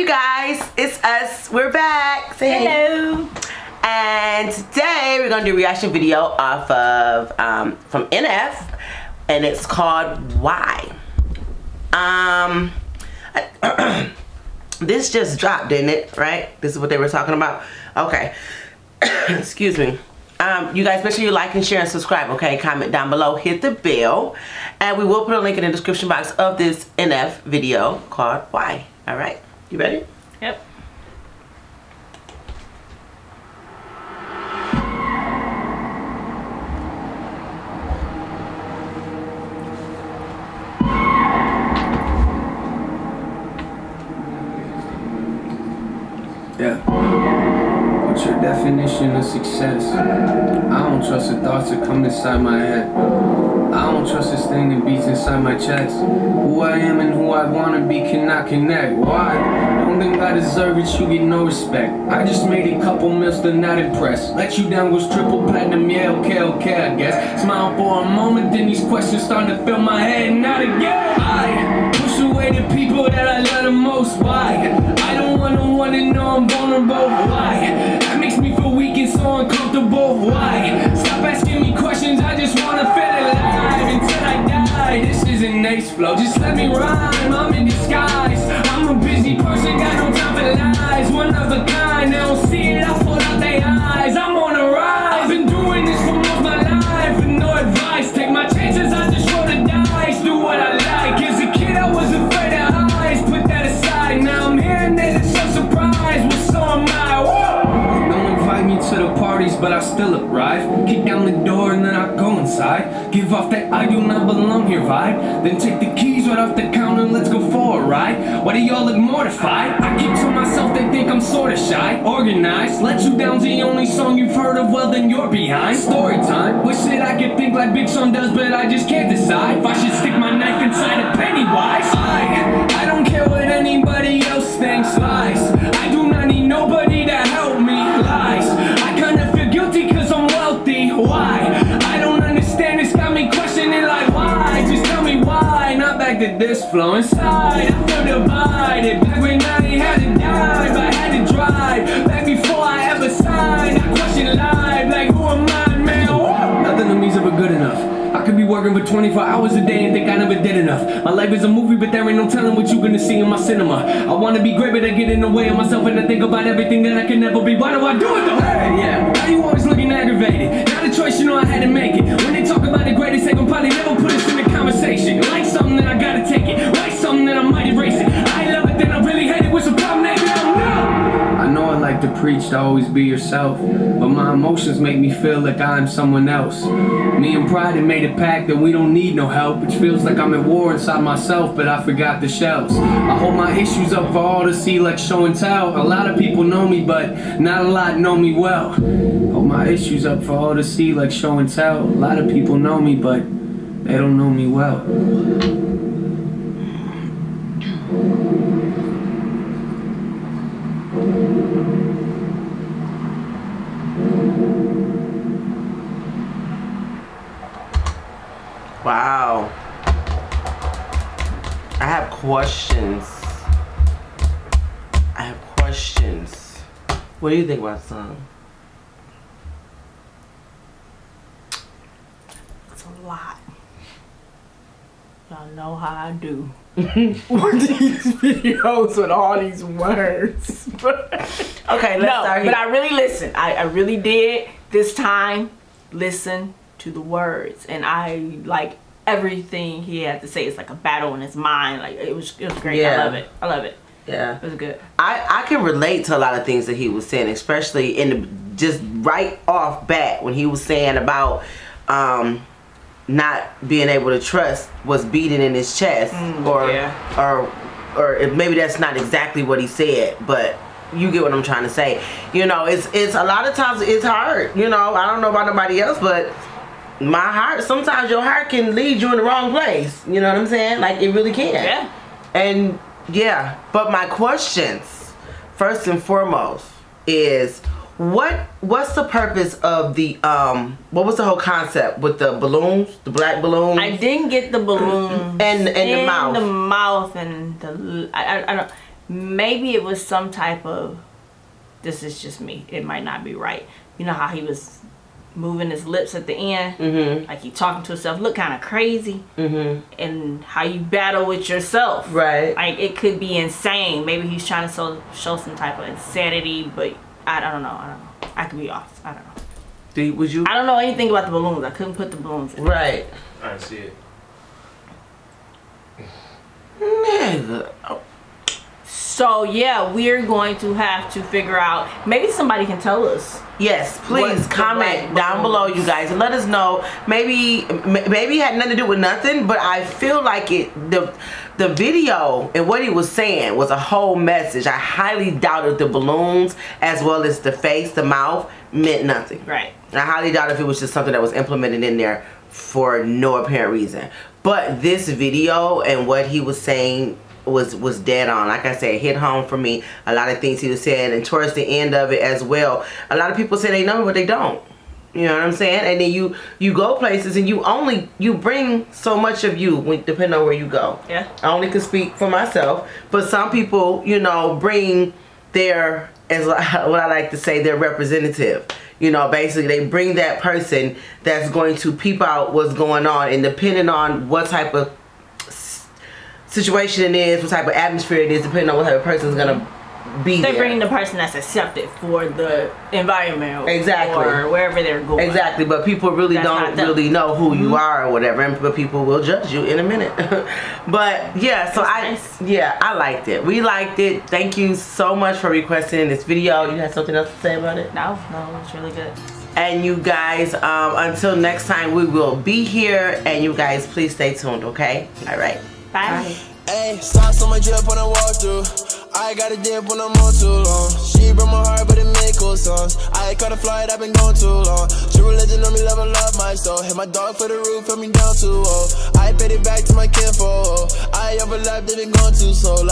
you guys, it's us. We're back. Say Hello. And today we're gonna do a reaction video off of um, from NF, and it's called Why. Um, this just dropped, didn't it? Right? This is what they were talking about. Okay. Excuse me. Um, you guys make sure you like and share and subscribe, okay? Comment down below, hit the bell, and we will put a link in the description box of this NF video called Why. All right, you ready? Definition of success? I don't trust the thoughts that come inside my head. I don't trust this thing that beats inside my chest. Who I am and who I wanna be cannot connect. Why? Don't think I deserve it, you get no respect. I just made a couple mils, still not impressed. Let you down was triple platinum, yeah, okay, okay, I guess. Smile for a moment, then these questions starting to fill my head, not again. I push away the people that I love the most. Why? I don't wanna wanna know I'm vulnerable. Why? Uncomfortable. Why? Stop asking me questions, I just wanna feel alive until I die. This isn't ace flow, just let me rhyme. I'm in disguise. I'm a busy person, but I still arrive. Kick down the door and then I go inside. Give off that I do not belong here vibe. Then take the keys right off the counter and let's go for a ride. Why do y'all look mortified? I keep to myself, they think I'm sorta shy. Organized, let you down's the only song you've heard of, well then you're behind. Story time, wish that I could think like Big Sean does, but I just can't decide. If I should stick my knife inside this flow inside. I feel divided, back when I ain't had to but I had to drive. Back before I ever signed, I question live, like who am I, man? Woo! Nothing to me's ever good enough. I could be working for 24 hours a day and think I never did enough. My life is a movie, but there ain't no telling what you gonna see in my cinema. I wanna be great, but I get in the way of myself and I think about everything that I can never be. Why do I do it though? Hey, yeah. Why you always looking aggravated? Not a choice, you know I had to make it. To always be yourself, but my emotions make me feel like I'm someone else. Me and Pride have made a pact that we don't need no help, which feels like I'm at war inside myself, but I forgot the shells. I hold my issues up for all to see like show and tell. A lot of people know me, but not a lot know me well. Hold my issues up for all to see like show and tell. A lot of people know me, but they don't know me well. Wow. I have questions. I have questions. What do you think about the song? It's a lot. Y'all know how I do with these videos with all these words. Okay, let's no, start but. I really listened. I, I really did this time listen to the words, and I like everything he had to say. It's like a battle in his mind. Like it was, it was great. Yeah. I love it. I love it. yeah. It was good. I, I can relate to a lot of things that he was saying, especially in the just right off bat when he was saying about um not being able to trust was beating in his chest or yeah. or or maybe that's not exactly what he said, but you get what I'm trying to say. You know, it's it's a lot of times it's hard. You know, I don't know about nobody else, but my heart sometimes your heart can lead you in the wrong place. You know what I'm saying? Like it really can. Yeah. And yeah, but my questions, first and foremost, is what what's the purpose of the um what was the whole concept with the balloons, the black balloons? I didn't get the balloon And- and the mouth. the mouth and the I, I, I don't. maybe it was some type of this is just me it might not be right you know how he was moving his lips at the end Mm-hmm. like he talking to himself look kind of crazy Mm-hmm. and how you battle with yourself Right. like it could be insane maybe he's trying to show, show some type of insanity but I, I don't know i don't know i could be off i don't know Do you- would you? i don't know anything about the balloons i couldn't put the balloons in Right. I see it. Nigga. So yeah we're going to have to figure out maybe somebody can tell us Yes, please comment down below, you guys, and let us know. Maybe, maybe it had nothing to do with nothing, but I feel like it. The the video and what he was saying was a whole message. I highly doubted the balloons as well as the face, the mouth meant nothing. right I highly doubt if it was just something that was implemented in there for no apparent reason. But this video and what he was saying was was dead on. Like I said, hit home for me. A lot of things he was saying, and towards the end of it as well, a lot of people say they know, but they don't. You know what I'm saying? And then you you go places and you only you bring so much of you when depending on where you go. Yeah. I only can speak for myself, but some people, you know, bring their as what I like to say their representative. You know, basically they bring that person that's going to peep out what's going on, and depending on what type of situation it is, what type of atmosphere it is, depending on what type of person is gonna be they're there. bringing the person that's accepted for the environment Exactly. or wherever they're going Exactly, but people really That's don't really know who you are or whatever, and but people will judge you in a minute. but yeah, so I nice. yeah I liked it. We liked it. Thank you so much for requesting this video. You had something else to say about it? no no it's really good And you guys, um, until next time, we will be here, and you guys please stay tuned. Okay? All right. Bye. Hey, socks on my drip when I walk through. I got a dip when I'm on too long. She broke my heart, but it made cool songs. I caught a flight, I've been gone too long. True religion on me, level love my soul. Hit my dog for the roof, put me down too low. I paid it back to my kinfolk. I overlapped, it been gone too slow. Like